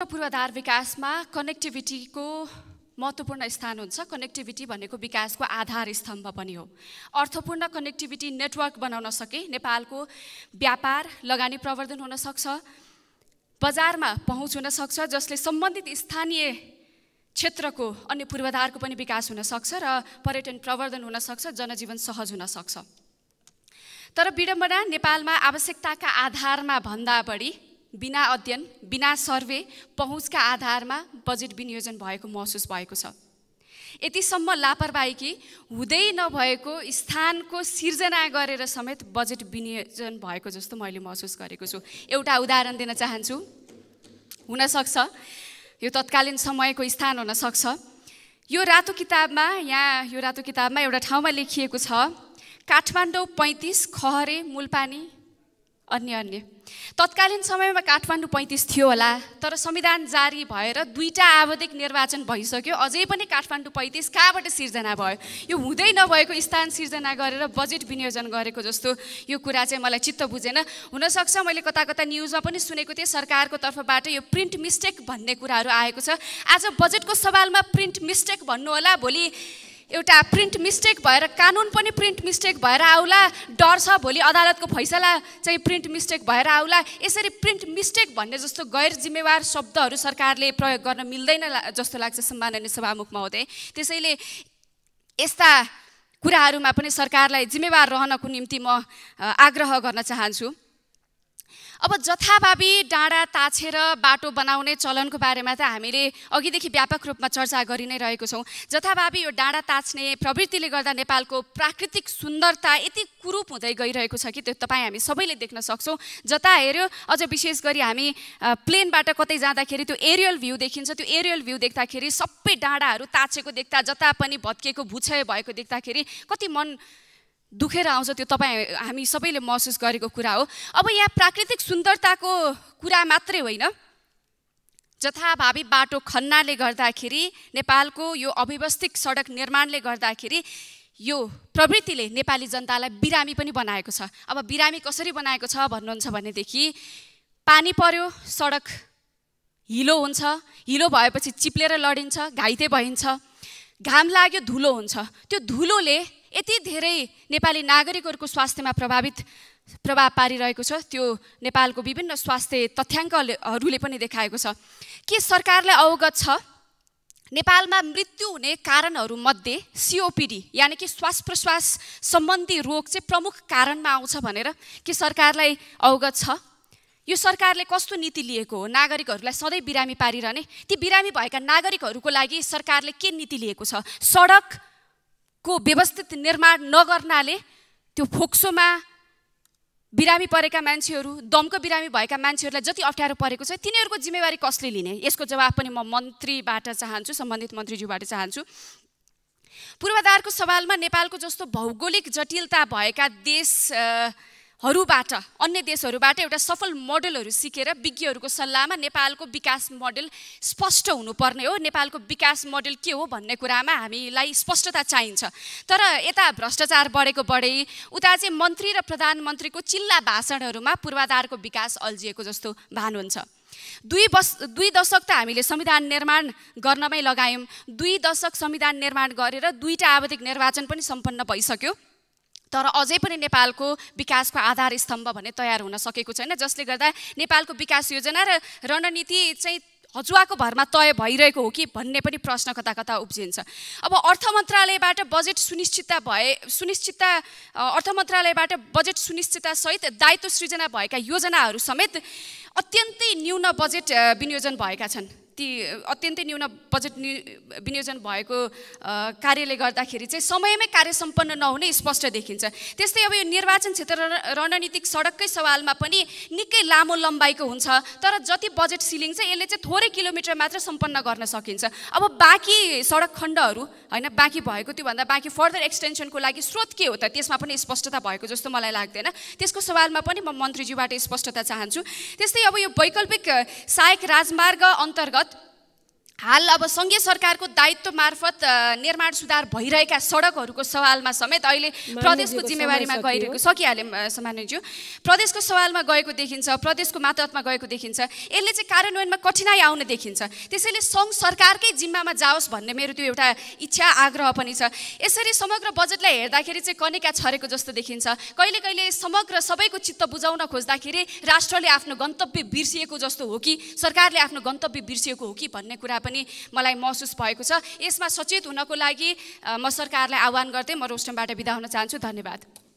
पूर्वाधार विकासमा कनेक्टिभिटीको महत्त्वपूर्ण स्थान हुन्छ। कनेक्टिभिटी भनेको विकासको आधार स्तम्भ पनि हो। अर्थपूर्ण कनेक्टिभिटी नेटवर्क बनाउन सके। नेपालको व्यापार लगानी प्रवर्धन हुन सक्छ। बजारमा पहुँच हुन सक्छ जसले सम्बन्धित स्थानीय क्षेत्रको अन्य पूर्वाधारको पनि विकास हुन सक्छ र पर्यटन प्रवर्धन हुन सक्छ जनजीवन सहज हुन सक्छ। तर विडम्बना नेपालमा आवश्यकताका आधारमा भन्दा बढी बिना अध्ययन बिना सर्वे पहुँचका आधारमा बजेट विनियोजन भएको महसुस भएको छ। यतिसम्म लापरवाही कि हुँदै नभएको स्थानको सिर्जना गरेर समेत बजेट विनियोजन भएको जस्तो मैले महसुस गरेको छु। एउटा उदाहरण दिन चाहन्छु। हुनसक्छ यो तत्कालीन समयको स्थान हुनसक्छ यो रातो किताबमा यहाँ यो रातो किताबमा एउटा ठाउँमा लेखिएको छ काठमाडौँ पैँतिस खहरे मुलपानी अन्य अन्य। तत्कालीन समयमा काठमाडौँ पैँतिस थियो होला तर संविधान जारी भएर दुईवटा आवधिक निर्वाचन भइसक्यो। अझै पनि काठमाडौँ पैँतिस कहाँबाट सिर्जना भयो? यो हुँदै नभएको स्थान सिर्जना गरेर बजेट विनियोजन गरेको जस्तो यो कुरा चाहिँ मलाई चित्त बुझेन। हुनसक्छ मैले कता कता न्युजमा पनि सुनेको थिएँ सरकारको तर्फबाट यो प्रिन्ट मिस्टेक भन्ने कुराहरू आएको छ। आज बजेटको सवालमा प्रिन्ट मिस्टेक भन्नु होला भोलि एउटा प्रिन्ट मिस्टेक भएर कानुन पनि प्रिन्ट मिस्टेक भएर आउला डर छ भोलि अदालतको फैसला चाहिँ प्रिन्ट मिस्टेक भएर आउला। यसरी प्रिन्ट मिस्टेक भन्ने जस्तो गैर जिम्मेवार शब्दहरू सरकारले प्रयोग गर्न मिल्दैन जस्तो लाग्छ सम्माननीय सभामुख महोदय। त्यसैले यस्ता कुराहरूमा पनि सरकारलाई जिम्मेवार रहनको निम्ति म आग्रह गर्न चाहन्छु। अब जथाभावी डाँडा ताछेर बाटो बनाउने चलनको बारेमा त हामीले अघिदेखि व्यापक रूपमा चर्चा गरि नै रहेको छौँ। जथाभावी यो डाँडा ताछ्ने प्रवृत्तिले गर्दा नेपालको प्राकृतिक सुन्दरता यति कुरूप हुँदै गइरहेको छ कि त्यो तपाईँ हामी सबैले देख्न सक्छौँ। जता हेऱ्यो अझ विशेष गरी हामी प्लेनबाट कतै जाँदाखेरि त्यो एरियल भ्यू देखिन्छ। त्यो एरियल भ्यू देख्दाखेरि सबै डाँडाहरू ताछेको देख्दा जता पनि भत्किएको भुक्षय भएको देख्दाखेरि कति मन दुखेर आउँछ त्यो तपाईँ हामी सबैले महसुस गरेको कुरा हो। अब यहाँ प्राकृतिक सुन्दरताको कुरा मात्रै होइन। जथाभावी बाटो खन्नाले गर्दाखेरि नेपालको यो अव्यवस्थित सडक निर्माणले गर्दाखेरि यो प्रवृत्तिले नेपाली जनतालाई बिरामी पनि बनाएको छ। अब बिरामी कसरी बनाएको छ भन्नुहुन्छ भनेदेखि पानी पर्यो सडक हिलो हुन्छ। हिलो भएपछि चिप्लेर लडिन्छ घाइते भइन्छ। घाम लाग्यो धुलो हुन्छ। त्यो धुलोले यति धेरै नेपाली नागरिकहरूको स्वास्थ्यमा प्रभावित प्रभाव पारिरहेको छ त्यो नेपालको विभिन्न स्वास्थ्य तथ्याङ्कहरूले पनि देखाएको छ। के सरकारलाई अवगत छ? नेपालमा मृत्यु हुने कारणहरूमध्ये सिओपिडी यानि कि श्वास प्रश्वास सम्बन्धी रोग चाहिँ प्रमुख कारणमा आउँछ भनेर के सरकारलाई अवगत छ? यो सरकारले कस्तो नीति लिएको हो? नागरिकहरूलाई सधैँ बिरामी पारिरहने ती बिरामी भएका नागरिकहरूको लागि सरकारले के नीति लिएको छ? सडक को व्यवस्थित निर्माण नगर्नाले त्यो फोक्सोमा बिरामी परेका मान्छेहरू दमको बिरामी भएका मान्छेहरूलाई जति अप्ठ्यारो परेको छ तिनीहरूको जिम्मेवारी कसले लिने? यसको जवाब पनि म मन्त्रीबाट चाहन्छु सम्बन्धित मन्त्रीज्यूबाट चाहन्छु। पूर्वाधारको सवालमा नेपालको जस्तो भौगोलिक जटिलता भएका देश हरूबाट अन्य देशहरूबाट एउटा सफल मोडलहरू सिकेर विज्ञहरूको सल्लाहमा नेपालको विकास मोडल स्पष्ट हुनुपर्ने हो। नेपालको विकास मोडल के हो भन्ने कुरामा हामीलाई स्पष्टता चाहिन्छ। तर यता भ्रष्टाचार बढेको बढे उता चाहिँ मन्त्री र प्रधानमन्त्रीको चिल्ला भाषणहरूमा पूर्वाधारको विकास अल्झिएको जस्तो भान हुन्छ दुई बस दुई दशक त हामीले संविधान निर्माण गर्नमै लगायौँ। दुई दशक संविधान निर्माण गरेर दुईवटा आवधिक निर्वाचन पनि सम्पन्न भइसक्यो। तर अझै पनि नेपालको विकासको आधार स्तम्भ भने तयार हुन सकेको छैन जसले गर्दा नेपालको विकास योजना र रणनीति चाहिँ हजुवाको भरमा तय भइरहेको हो कि भन्ने पनि प्रश्न कता कता उब्जिन्छ। अब अर्थ मन्त्रालयबाट बजेट सुनिश्चितता भए सुनिश्चितता अर्थ मन्त्रालयबाट बजेट सुनिश्चिततासहित दायित्व सृजना भएका योजनाहरू समेत अत्यन्तै न्यून बजेट विनियोजन भएका छन्। ती अत्यन्तै न्यून बजेट विनियोजन भएको कार्यले गर्दाखेरि चाहिँ समयमै कार्य सम्पन्न नहुने स्पष्ट देखिन्छ। त्यस्तै अब यो निर्वाचन क्षेत्र रणनीतिक सडककै सवालमा पनि निकै लामो लम्बाइको हुन्छ तर जति बजेट सिलिङ छ यसले चाहिँ थोरै किलोमिटर मात्र सम्पन्न गर्न सकिन्छ। अब बाँकी सडक खण्डहरू होइन बाँकी भएको त्योभन्दा बाँकी फर्दर एक्सटेन्सनको लागि स्रोत के हो त? त्यसमा पनि स्पष्टता भएको जस्तो मलाई लाग्दैन। त्यसको सवालमा पनि म मन्त्रीज्यूबाट स्पष्टता चाहन्छु। त्यस्तै अब यो वैकल्पिक सहायक राजमार्ग अन्तर्गत हाल अब सङ्घीय सरकारको दायित्व मार्फत निर्माण सुधार भइरहेका सडकहरूको सवालमा समेत अहिले प्रदेशको जिम्मेवारीमा गइरहेको सकिहाल्यो अ, सामान्यज्यू। प्रदेशको सवालमा गएको देखिन्छ प्रदेशको मातहतमा गएको देखिन्छ। यसले चाहिँ कार्यान्वयनमा कठिनाइ आउने देखिन्छ। त्यसैले सङ्घ सरकारकै जिम्मामा जाओस् भन्ने मेरो त्यो एउटा इच्छा आग्रह पनि छ। यसरी समग्र बजेटलाई हेर्दाखेरि चाहिँ कनेका छरेको जस्तो देखिन्छ। कहिले कहिले समग्र सबैको चित्त बुझाउन खोज्दाखेरि राष्ट्रले आफ्नो गन्तव्य बिर्सिएको जस्तो हो कि सरकारले आफ्नो गन्तव्य बिर्सिएको हो कि भन्ने कुरा पनि मलाई महसुस भएको छ। यसमा सचेत हुनको लागि म सरकारलाई आह्वान गर्दै म रोस्टमबाट बिदा हुन चाहन्छु। धन्यवाद।